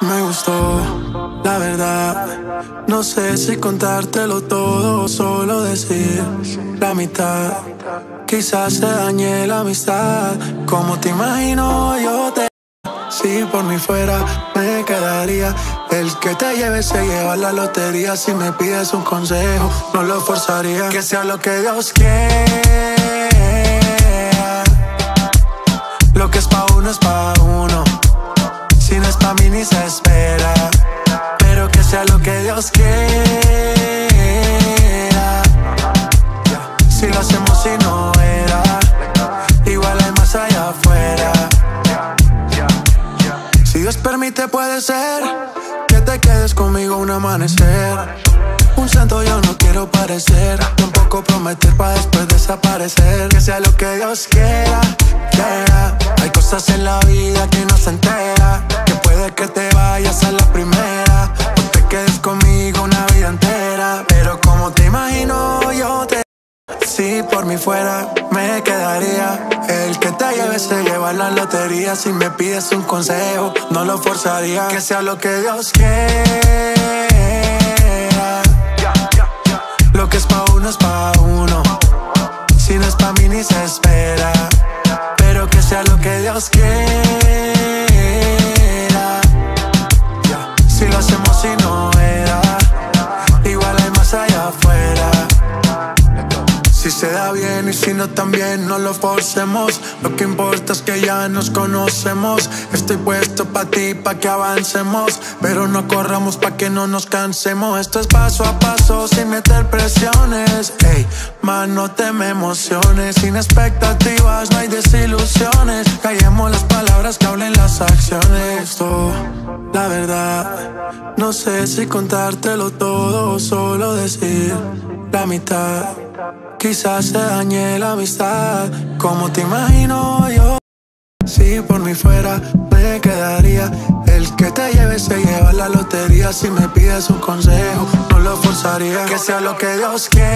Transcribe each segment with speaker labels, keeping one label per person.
Speaker 1: Me gustó, la verdad. No sé si contártelo todo o solo decir la mitad. Quizás se dañe la amistad. Como te imagino, yo te. Si por mí fuera, me quedaría. El que te lleve se lleva la lotería. Si me pides un consejo, no lo forzaría. Que sea lo que Dios quiera. Lo que es pa' uno es pa' se espera. Pero que sea lo que Dios quiera. Si lo hacemos y no era. Igual hay más allá afuera. Si Dios permite, puede ser que te quedes conmigo un amanecer. Un santo yo no quiero parecer, tampoco prometer para después desaparecer. Que sea lo que Dios quiera, quiera. Hay cosas en la vida que no se entera. Que te vayas a la primera, o te quedes conmigo una vida entera. Pero como te imagino, yo te. Si por mí fuera, me quedaría. El que te lleve se lleva la lotería. Si me pides un consejo, no lo forzaría. Que sea lo que Dios quiera. Lo que es pa' uno es pa' uno. Si no es pa' mí ni se espera. Pero que sea lo que Dios quiera. Si se da bien y si no también no lo forcemos. Lo que importa es que ya nos conocemos. Estoy puesto pa' ti, pa' que avancemos. Pero no corramos pa' que no nos cansemos. Esto es paso a paso sin meter presiones. Ey, man, no te me emociones. Sin expectativas no hay desilusiones. Callemos las palabras que hablen las acciones. Esto, la verdad No sé si contártelo todo o solo decir la mitad Quizás se dañe la amistad, como te imagino yo. Si por mí fuera, me quedaría. El que te lleve se lleva la lotería. Si me pides un consejo, no lo forzaría. Que sea lo que Dios quiera.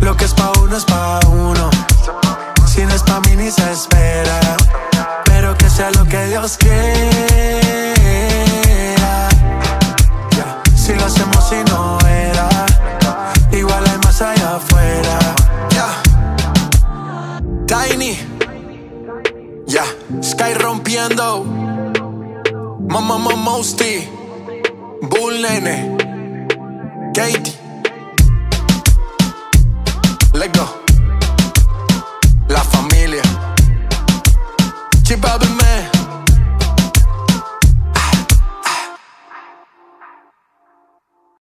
Speaker 1: Lo que es pa' uno es pa' uno. Si no es pa' mí ni se espera. Pero que sea lo que Dios quiera. Si lo hacemos
Speaker 2: Sky rompiendo. Mama Mama Mosty. Bull Nene. Katie. Let's go.